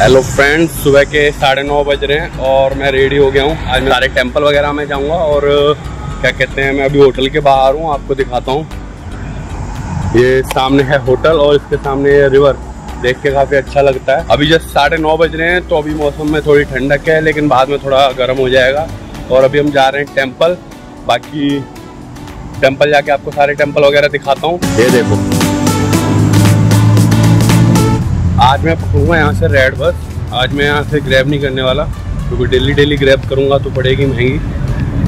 Hello friends सुबह के साढ़े नौ बज रहे हैं और मैं रेडी हो गया हूँ। आज मैं सारे टेंपल वगैरह में जाऊँगा और क्या कहते हैं, मैं अभी होटल के बाहर हूँ, आपको दिखाता हूँ। ये सामने है होटल और इसके सामने ये रिवर देख के काफ़ी अच्छा लगता है। अभी जस्ट साढ़े नौ बज रहे हैं तो अभी मौसम में थोड़ी ठंडक है, लेकिन बाद में थोड़ा गर्म हो जाएगा। और अभी हम जा रहे हैं टेंपल बाकी टेंपल जाके आपको सारे टेंपल वगैरह दिखाता हूँ। ये देखो। आज मैं पकड़ूँगा यहाँ से रेड बस आज मैं यहाँ से ग्रैब नहीं करने वाला. क्योंकि तो डेली डेली ग्रैब करूँगा तो पड़ेगी महँगी.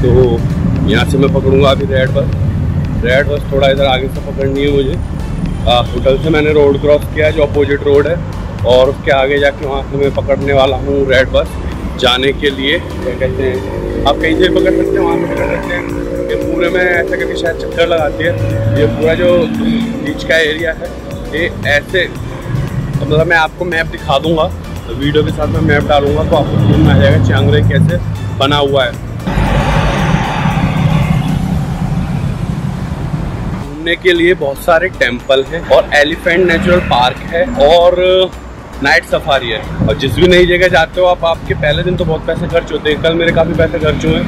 तो यहाँ से मैं पकड़ूँगा अभी रेड बस रेड बस थोड़ा इधर आगे से पकड़नी है मुझे. होटल से मैंने रोड क्रॉस किया है, जो अपोजिट रोड है. और उसके आगे जाके वहाँ से मैं पकड़ने वाला हूँ रेड बस जाने के लिए, क्या कहते हैं, आप कहीं से पकड़ सकते हैं, वहाँ से पकड़ सकते हैं. ये पूरे में ऐसा करके शायद चक्कर लगाती है. ये पूरा जो बीच का एरिया है, ये ऐसे तो मतलब मैं आपको मैप दिखा दूँगा। तो वीडियो के साथ मैं मैप डालूँगा तो आपको समझ में आ जाएगा चांगरे कैसे बना हुआ है। घूमने के लिए बहुत सारे टेंपल हैं और एलिफेंट नेचुरल पार्क है और नाइट सफारी है। और जिस भी नई जगह जाते हो आप, आपके पहले दिन तो बहुत पैसे खर्च होते हैं। कल मेरे काफ़ी पैसे खर्च हुए।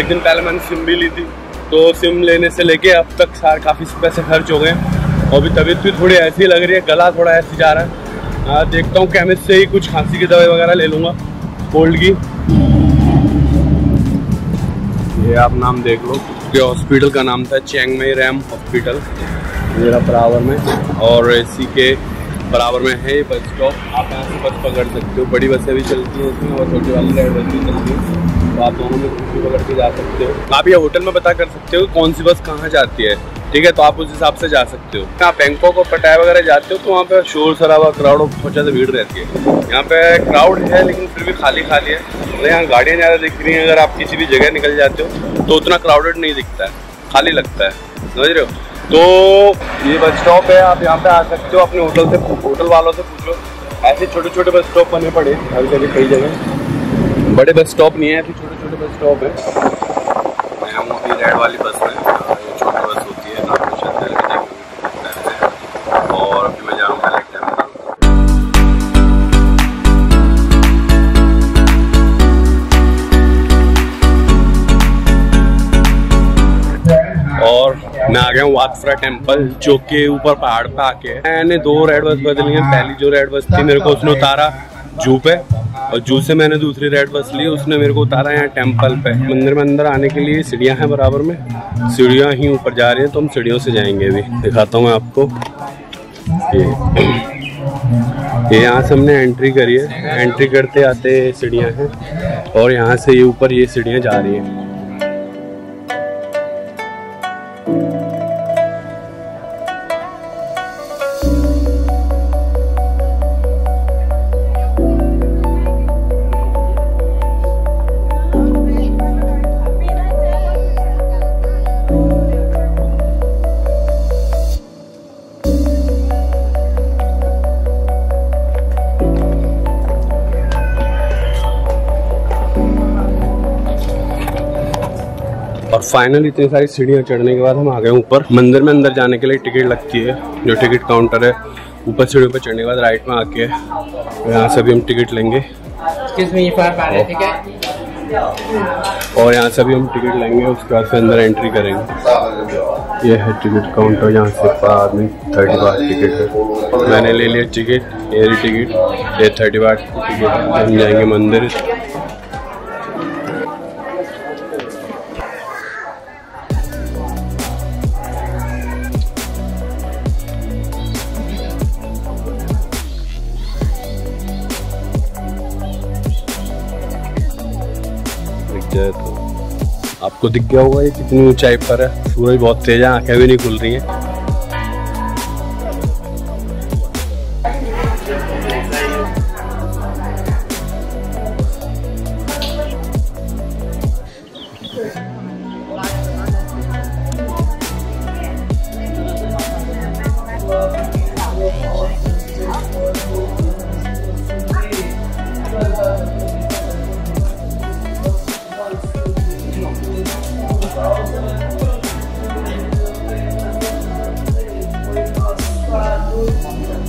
एक दिन पहले मैंने सिम भी ली थी तो सिम लेने से लेके अब तक सारे काफ़ी पैसे खर्च हो गए। और भी तबीयत भी थोड़ी ऐसी लग रही है, गला थोड़ा ऐसे जा रहा है। देखता हूँ केमिस्ट से ही कुछ खांसी की दवाई वगैरह ले लूँगा, कोल्ड की। ये आप नाम देख लो ये हॉस्पिटल का नाम था चेंगमई रैम हॉस्पिटल मेरा बराबर में। और इसी के बराबर में है ये बस स्टॉप आप यहाँ से बस पकड़ सकते हो, बड़ी बसें भी चलती हैं इसमें और छोटी वाली लाइट बस भी चलती है। तो आप दोनों में कुछ भी पकड़ के जा सकते हो। आप ये होटल में पता कर सकते हो कौन सी बस कहाँ जाती है। ठीक है तो आप उस हिसाब से जा सकते हो। आप बैंकॉक और पटाया वगैरह जाते हो तो वहाँ पे शोर शराबा क्राउड बहुत ज़्यादा भीड़ रहती है। यहाँ पे क्राउड है, लेकिन फिर भी खाली खाली है। तो यहाँ गाड़ियाँ ज़्यादा दिख रही हैं, अगर आप किसी भी जगह निकल जाते हो तो उतना क्राउडेड नहीं दिखता है, खाली लगता है। समझ रहे हो? तो ये बस स्टॉप है, आप यहाँ पे आ सकते हो, अपने होटल से होटल वालों से पूछो। ऐसे छोटे छोटे बस स्टॉप बने पड़े अभी कभी कई जगह। बड़े बस स्टॉप नहीं है, ऐसे छोटे छोटे बस स्टॉप है। रेड वाली बस में मैं आ गया हूँ वादफरा टेंपल जो के ऊपर पहाड़ पे आके मैंने दो रेड बस बदली है। पहली जो रेड बस थी, मेरे को उसने उतारा जू पे, और जू से मैंने दूसरी रेड बस ली, उसने मेरे को उतारा यहाँ टेंपल पे। मंदिर में अंदर आने के लिए सीढ़ियाँ हैं बराबर में। सीढ़ियाँ ही ऊपर जा रही हैं तो हम सीढ़ियों से जाएँगे अभी। दिखाता हूँ मैं आपको। ये ये यहाँ से हमने एंट्री करी है। एंट्री करते आते सीढ़ियाँ हैं, और यहाँ से ये ऊपर ये सीढ़ियाँ जा रही हैं। और फाइनल इतनी सारी सीढ़ियाँ चढ़ने के बाद हम आ गए ऊपर। मंदिर में अंदर जाने के लिए टिकट लगती है जो टिकट काउंटर है ऊपर सीढ़ियों पर चढ़ने के बाद राइट में आके यहाँ से भी हम टिकट लेंगे। और यहाँ से भी हम टिकट लेंगे उसके बाद फिर अंदर एंट्री करेंगे। ये है टिकट काउंटर यहाँ से पर आदमी थर्टी बार टिकट है। मैंने ले लिया टिकट एयर टिकट ये थर्टी बार टिकट हम जाएँगे मंदिर। जाए तो आपको दिख गया होगा ये कितनी ऊंचाई पर है। सूरज बहुत तेज है, आँखें भी नहीं खुल रही हैं।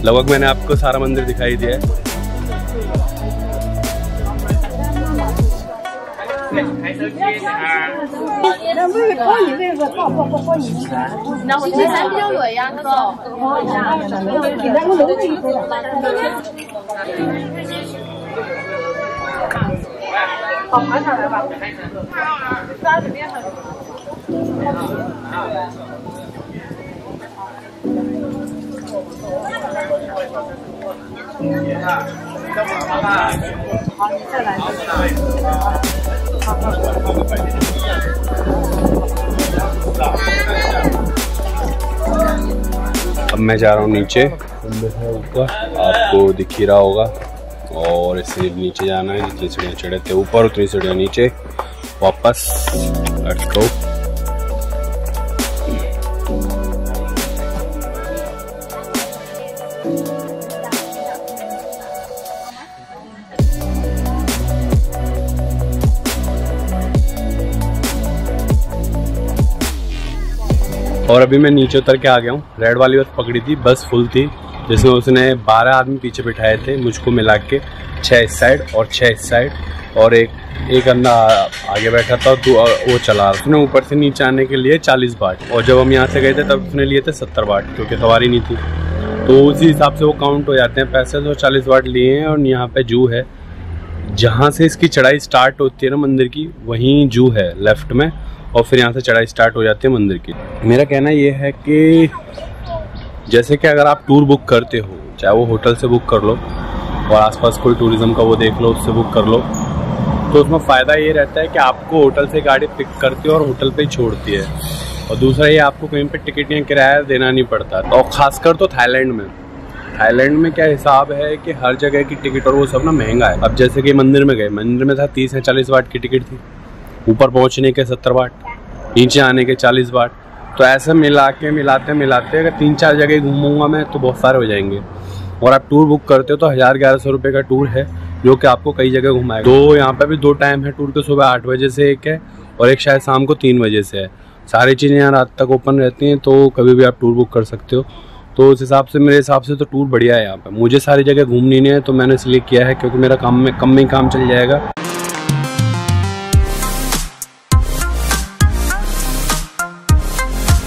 लगभग मैंने आपको सारा मंदिर दिखाई दिया 好，爬上来吧。抓着边上。好，你再来。अब मैं जा रहा हूँ नीचे ऊपर आपको दिख ही रहा होगा और इससे नीचे जाना है जितनी सीढ़ियाँ चढ़े थे ऊपर उतनी सीढ़ियाँ नीचे वापस लेट्स गो और अभी मैं नीचे उतर के आ गया हूँ। रेड वाली बस पकड़ी थी, बस फुल थी, जिसमें उसने 12 आदमी पीछे बिठाए थे, मुझको मिला के छः इस साइड और छः इस साइड और एक एक अंदा आगे बैठा था तो वो चला। उसने ऊपर से नीचे आने के लिए 40 बाट और जब हम यहाँ से गए थे, तब उसने लिए थे 70 बाट क्योंकि सवारी नहीं थी। तो उसी हिसाब से वो काउंट हो जाते हैं, पैसे तो चालीस बाट लिए हैं और यहाँ पे जू है। जहाँ से इसकी चढ़ाई स्टार्ट होती है ना मंदिर की, वहीं जू है लेफ़्ट में। और फिर यहाँ से चढ़ाई स्टार्ट हो जाती है मंदिर की। मेरा कहना ये है कि जैसे कि अगर आप टूर बुक करते हो, चाहे वो होटल से बुक कर लो, और आसपास कोई टूरिज़्म का वो देख लो, उससे बुक कर लो तो उसमें फ़ायदा ये रहता है कि आपको होटल से गाड़ी पिक करती है और होटल पे ही छोड़ती है। और दूसरा ये आपको कहीं पे टिकट या किराया देना नहीं पड़ता। और ख़ासकर तो थाईलैंड में। थाईलैंड में क्या हिसाब है कि हर जगह की टिकट और वो सब ना महँगा है। अब जैसे कि मंदिर में गए, मंदिर में था तीस या चालीस वाट की टिकट थी। ऊपर पहुँचने के सत्तर बाट, नीचे आने के चालीस बाट। तो ऐसे मिला के मिलाते मिलाते अगर तीन चार जगह घूमूँगा मैं तो बहुत सारे हो जाएँगे। और आप टूर बुक करते हो तो हज़ार ग्यारह सौ रुपये का टूर है, जो कि आपको कई जगह घुमाएगा। तो यहाँ पे भी दो टाइम है टूर के, सुबह आठ बजे से एक है, और एक शायद शाम को तीन बजे से है। सारी चीज़ें यहाँ रात तक ओपन रहती हैं तो कभी भी आप टूर बुक कर सकते हो। तो उस हिसाब से, मेरे हिसाब से तो टूर बढ़िया है यहाँ पर मुझे सारी जगह घूमनी नहीं है तो मैंने इसलिए किया है, क्योंकि मेरा काम में, कम में ही काम चल जाएगा।